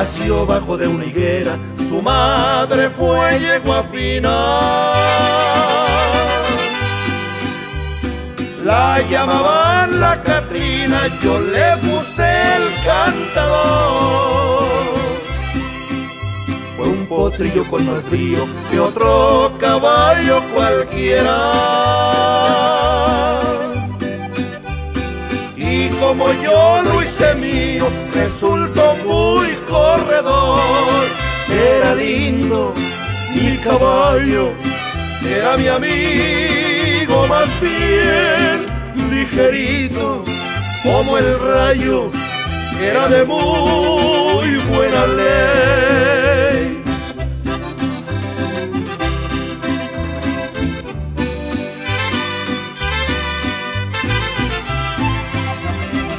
Nació bajo de una higuera, su madre fue yegua fina. La llamaban la Catrina, yo le puse el cantador. Fue un potrillo con más brío que otro caballo cualquiera. Y como yo lo hice mío, resultó mi caballo, era mi amigo más bien ligerito como el rayo, era de muy buena ley.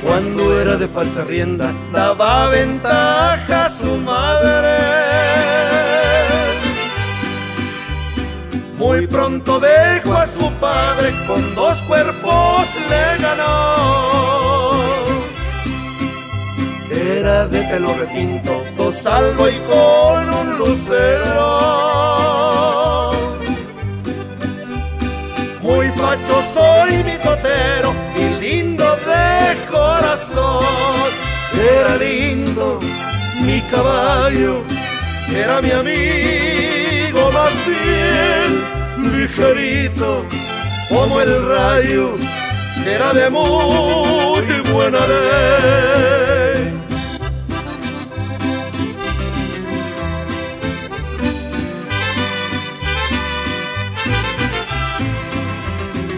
Cuando era de falsa rienda, daba ventaja a su madre. Pronto dejó a su padre, con dos cuerpos le ganó. Era de pelo retinto, dos salvo y con un lucero. Muy facho soy mi totero y lindo de corazón. Era lindo mi caballo, era mi amigo más bien ligerito como el rayo, era de muy buena ley.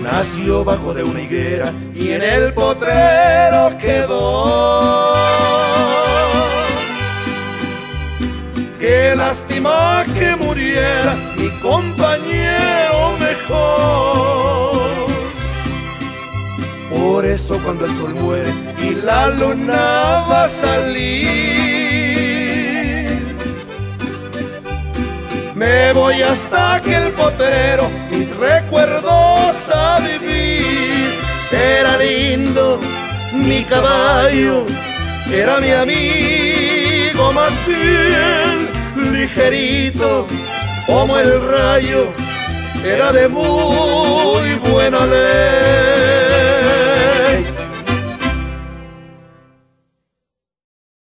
Nació bajo de una higuera y en el potrero quedó. Qué lástima que muriera mi compañero cuando el sol muere y la luna va a salir, me voy hasta aquel potrero, mis recuerdos a vivir. Era lindo mi caballo, era mi amigo más bien ligerito como el rayo, era de muy buena ley.